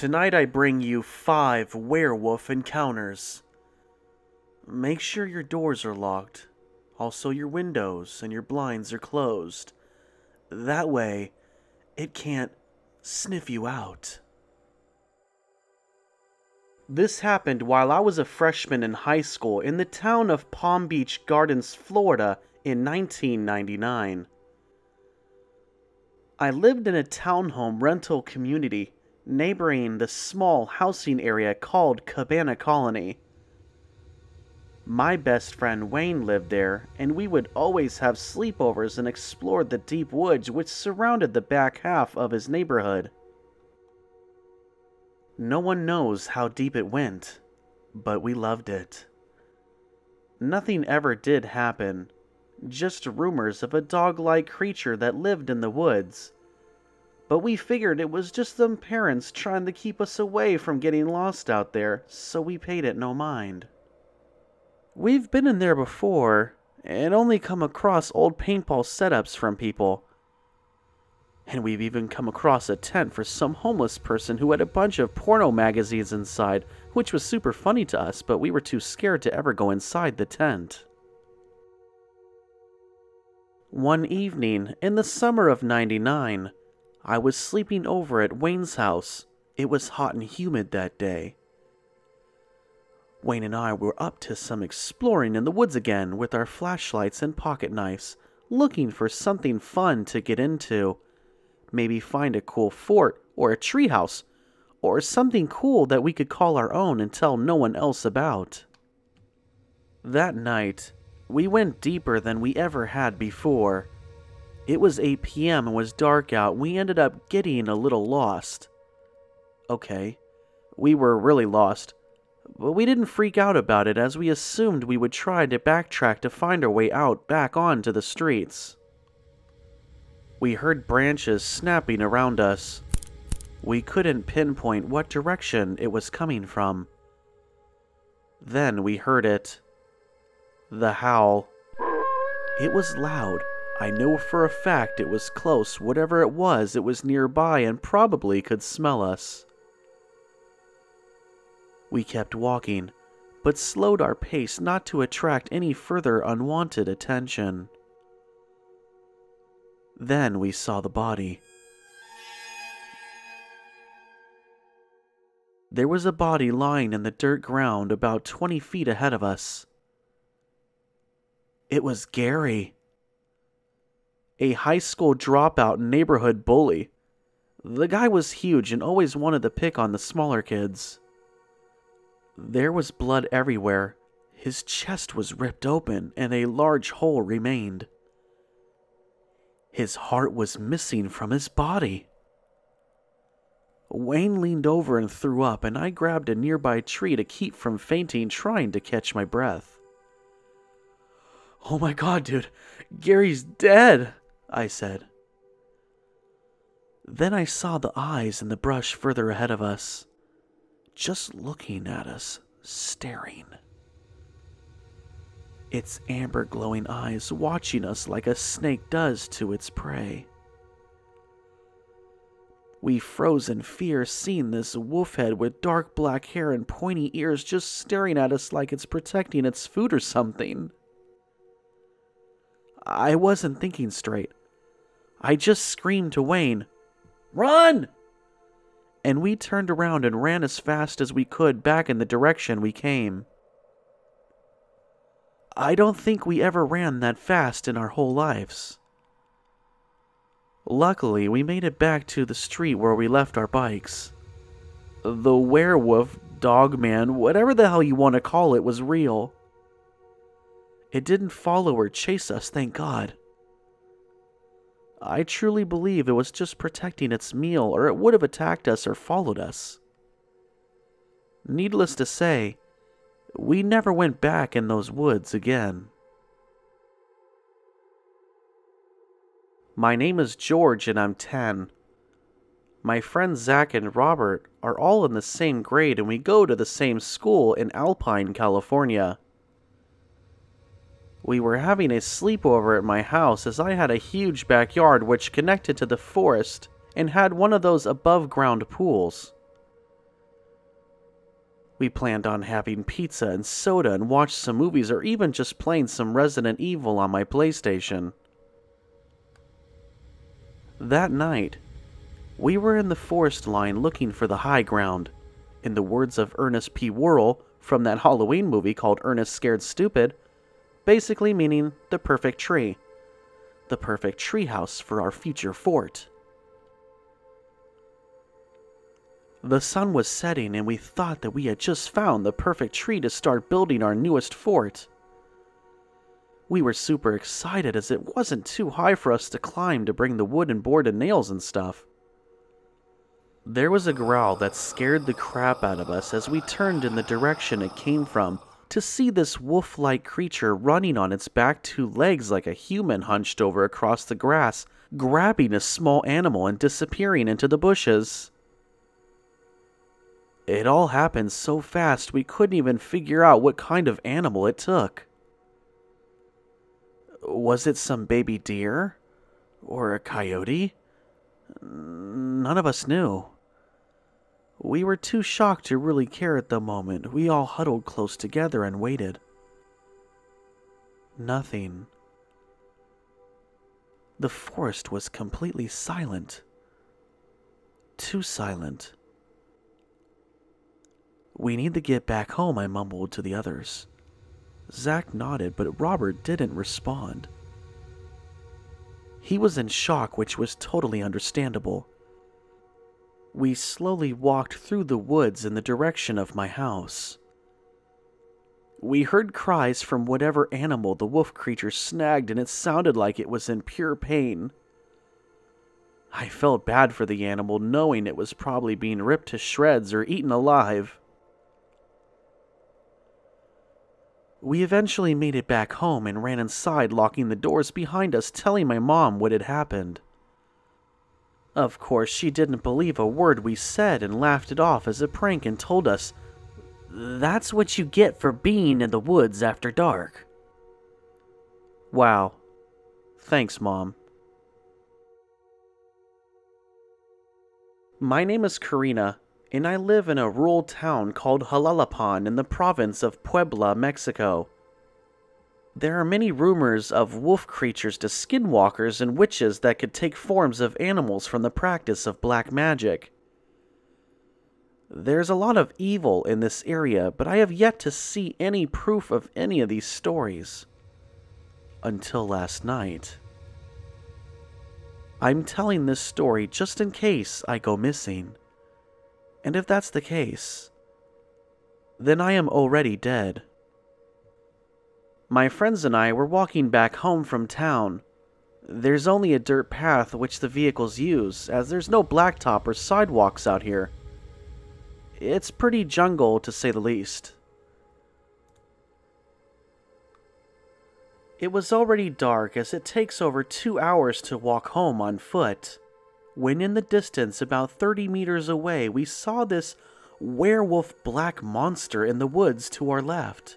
Tonight I bring you five werewolf encounters. Make sure your doors are locked. Also, your windows and your blinds are closed. That way, it can't sniff you out. This happened while I was a freshman in high school in the town of Palm Beach Gardens, Florida in 1999. I lived in a townhome rental community neighboring the small housing area called Cabana Colony. My best friend Wayne lived there, and we would always have sleepovers and explore the deep woods which surrounded the back half of his neighborhood. No one knows how deep it went, but we loved it. Nothing ever did happen, just rumors of a dog like creature that lived in the woods. But we figured it was just them parents trying to keep us away from getting lost out there, so we paid it no mind. We've been in there before, and only come across old paintball setups from people. And we've even come across a tent for some homeless person who had a bunch of porno magazines inside, which was super funny to us, but we were too scared to ever go inside the tent. One evening, in the summer of 99, I was sleeping over at Wayne's house. It was hot and humid that day. Wayne and I were up to some exploring in the woods again with our flashlights and pocket knives, looking for something fun to get into. Maybe find a cool fort or a treehouse, or something cool that we could call our own and tell no one else about. That night, we went deeper than we ever had before. It was 8 p.m. and was dark out. We ended up getting a little lost. Okay, we were really lost but we didn't freak out about it as we assumed we would try to backtrack to find our way out back onto the streets. We heard branches snapping around us. We couldn't pinpoint what direction it was coming from. Then we heard it. The howl. It was loud. I know for a fact it was close. Whatever it was, it was nearby and probably could smell us. We kept walking, but slowed our pace not to attract any further unwanted attention. Then we saw the body. There was a body lying in the dirt ground about 20 feet ahead of us. It was Gary. A high school dropout neighborhood bully. The guy was huge and always wanted to pick on the smaller kids. There was blood everywhere. His chest was ripped open, and a large hole remained. His heart was missing from his body. Wayne leaned over and threw up, and I grabbed a nearby tree to keep from fainting, trying to catch my breath. Oh my god, dude, Gary's dead, I said. Then I saw the eyes in the brush further ahead of us just looking at us, staring. Its amber glowing eyes watching us like a snake does to its prey. We froze in fear seeing this wolf head with dark black hair and pointy ears just staring at us like it's protecting its food or something. I wasn't thinking straight. I just screamed to Wayne, Run! and we turned around and ran as fast as we could back in the direction we came. I don't think we ever ran that fast in our whole lives. Luckily, we made it back to the street where we left our bikes. The werewolf, dogman, whatever the hell you want to call it, was real. It didn't follow or chase us, thank God. I truly believe it was just protecting its meal, or it would have attacked us or followed us. Needless to say, we never went back in those woods again. My name is George and I'm 10. My friends Zach and Robert are all in the same grade and we go to the same school in Alpine, California. We were having a sleepover at my house as I had a huge backyard which connected to the forest and had one of those above ground pools. We planned on having pizza and soda and watch some movies or even just playing some Resident Evil on my PlayStation. That night, we were in the forest line looking for the high ground. In the words of Ernest P. Worrell from that Halloween movie called Ernest Scared Stupid, basically meaning the perfect tree. The perfect treehouse for our future fort. The sun was setting, and we thought that we had just found the perfect tree to start building our newest fort. We were super excited as it wasn't too high for us to climb to bring the wood and board and nails and stuff. There was a growl that scared the crap out of us as we turned in the direction it came from to see this wolf like creature running on its back two legs like a human hunched over across the grass, grabbing a small animal and disappearing into the bushes. It all happened so fast we couldn't even figure out what kind of animal it took. Was it some baby deer? Or a coyote? None of us knew. We were too shocked to really care at the moment. We all huddled close together and waited. Nothing. The forest was completely silent. Too silent. We need to get back home, I mumbled to the others. Zack nodded, but Robert didn't respond. He was in shock, which was totally understandable. We slowly walked through the woods in the direction of my house. We heard cries from whatever animal the wolf creature snagged, and it sounded like it was in pure pain. I felt bad for the animal, knowing it was probably being ripped to shreds or eaten alive. We eventually made it back home and ran inside, locking the doors behind us, telling my mom what had happened. Of course, she didn't believe a word we said and laughed it off as a prank and told us, That's what you get for being in the woods after dark. Wow. Thanks, Mom. My name is Karina, and I live in a rural town called Jalalapan in the province of Puebla, Mexico. There are many rumors of wolf creatures to skinwalkers and witches that could take forms of animals from the practice of black magic. There's a lot of evil in this area, but I have yet to see any proof of any of these stories. Until last night. I'm telling this story just in case I go missing. And if that's the case, then I am already dead. My friends and I were walking back home from town. There's only a dirt path which the vehicles use, as there's no blacktop or sidewalks out here. It's pretty jungle, to say the least. It was already dark, as it takes over two hours to walk home on foot when in the distance, about 30 meters away, we saw this werewolf black monster in the woods to our left.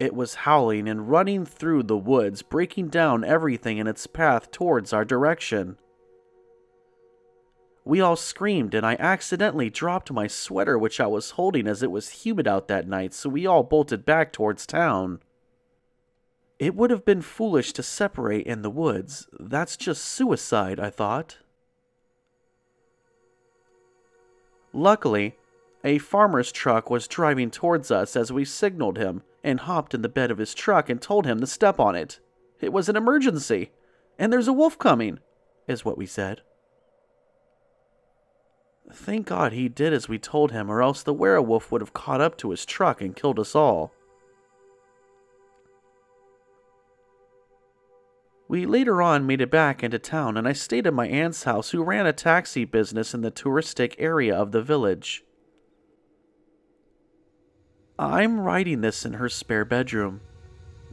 It was howling and running through the woods, breaking down everything in its path towards our direction. We all screamed, and I accidentally dropped my sweater, which I was holding as it was humid out that night, so we all bolted back towards town. It would have been foolish to separate in the woods. That's just suicide, I thought. Luckily, a farmer's truck was driving towards us as we signaled him and hopped in the bed of his truck and told him to step on it. It was an emergency, and there's a wolf coming, is what we said. Thank God he did as we told him, or else the werewolf would have caught up to his truck and killed us all. We later on made it back into town, and I stayed at my aunt's house, who ran a taxi business in the touristic area of the village. I'm writing this in her spare bedroom,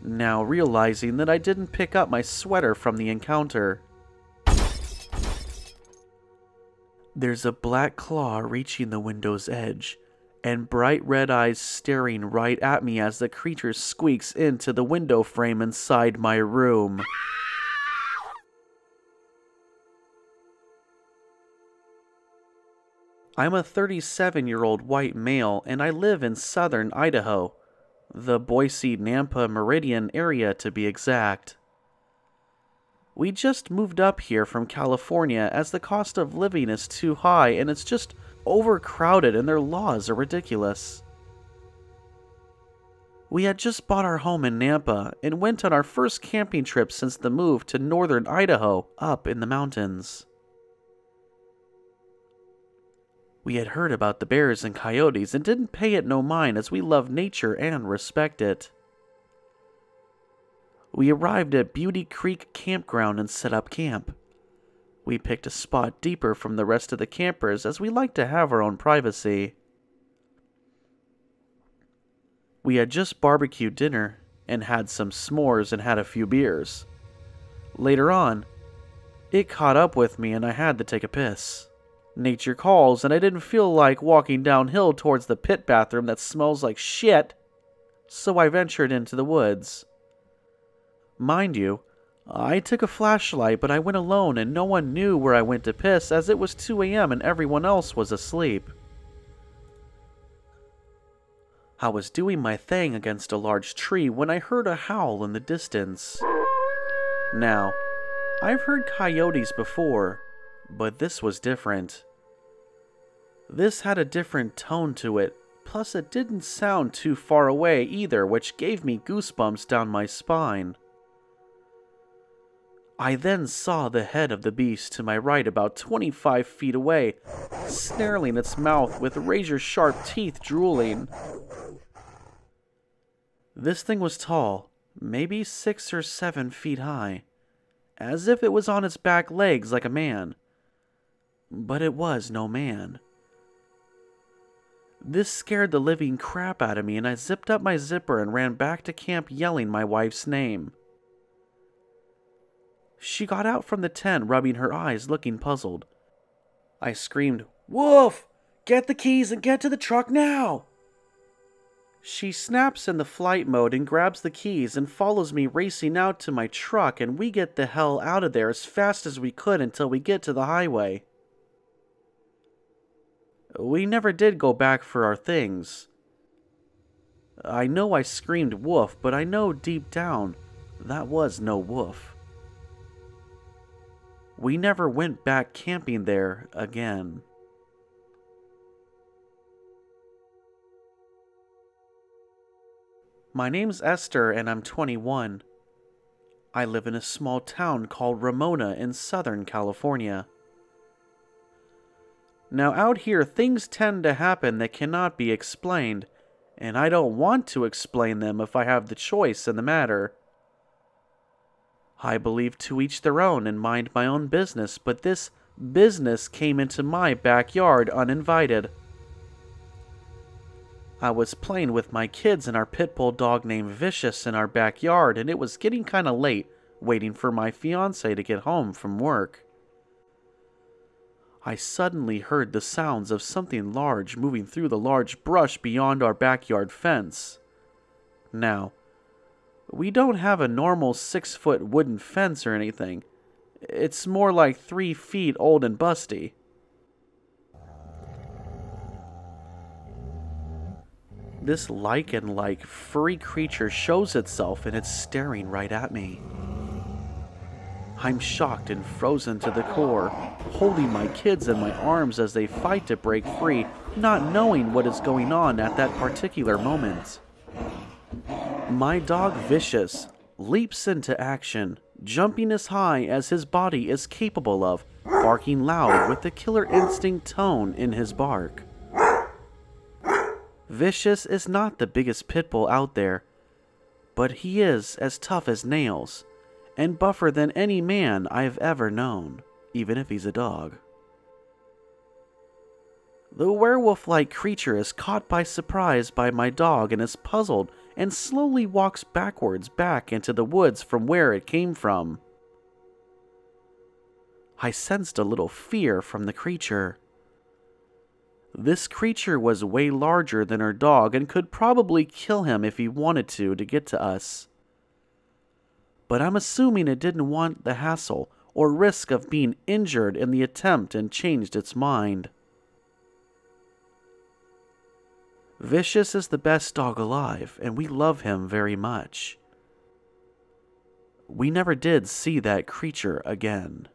now realizing that I didn't pick up my sweater from the encounter. There's a black claw reaching the window's edge, and bright red eyes staring right at me as the creature squeaks into the window frame inside my room. I'm a 37 year old white male and I live in southern Idaho, the Boise Nampa Meridian area to be exact. We just moved up here from California as the cost of living is too high and it's just overcrowded and their laws are ridiculous. We had just bought our home in Nampa and went on our first camping trip since the move to northern Idaho up in the mountains. We had heard about the bears and coyotes and didn't pay it no mind as we love nature and respect it. We arrived at Beauty Creek Campground and set up camp. We picked a spot deeper from the rest of the campers as we like to have our own privacy. We had just barbecued dinner and had some s'mores and had a few beers. Later on, it caught up with me and I had to take a piss. Nature calls, and I didn't feel like walking downhill towards the pit bathroom that smells like shit, so I ventured into the woods. Mind you, I took a flashlight, but I went alone and no one knew where I went to piss as it was 2 a.m. and everyone else was asleep. I was doing my thing against a large tree when I heard a howl in the distance. Now, I've heard coyotes before, but this was different. This had a different tone to it, plus it didn't sound too far away either, which gave me goosebumps down my spine. I then saw the head of the beast to my right about 25 feet away, snarling its mouth with razor sharp teeth drooling. This thing was tall, maybe six or seven feet high, as if it was on its back legs like a man. But it was no man. This scared the living crap out of me, and I zipped up my zipper and ran back to camp yelling my wife's name. She got out from the tent, rubbing her eyes, looking puzzled. I screamed, Wolf! Get the keys and get to the truck now! She snaps in the flight mode and grabs the keys and follows me racing out to my truck, and we get the hell out of there as fast as we could until we get to the highway. We never did go back for our things. I know I screamed woof, but I know deep down that was no woof. We never went back camping there again. My name's Esther and I'm 21. I live in a small town called Ramona in Southern California. Now, out here, things tend to happen that cannot be explained, and I don't want to explain them if I have the choice in the matter. I believe to each their own and mind my own business, but this business came into my backyard uninvited. I was playing with my kids and our pit bull dog named Vicious in our backyard, and it was getting kind of late, waiting for my fiance to get home from work. I suddenly heard the sounds of something large moving through the large brush beyond our backyard fence. Now, we don't have a normal six foot wooden fence or anything. It's more like three feet old and busty. This lycan like furry creature shows itself and it's staring right at me. I'm shocked and frozen to the core, holding my kids in my arms as they fight to break free, not knowing what is going on at that particular moment. My dog Vicious leaps into action, jumping as high as his body is capable of, barking loud with the killer instinct tone in his bark. Vicious is not the biggest pit bull out there, but he is as tough as nails and buffer than any man I've ever known, even if he's a dog. The werewolf like creature is caught by surprise by my dog and is puzzled and slowly walks backwards back into the woods from where it came from. I sensed a little fear from the creature. This creature was way larger than our dog and could probably kill him if he wanted to to get to us but I'm assuming it didn't want the hassle or risk of being injured in the attempt and changed its mind. Vicious is the best dog alive, and we love him very much. We never did see that creature again.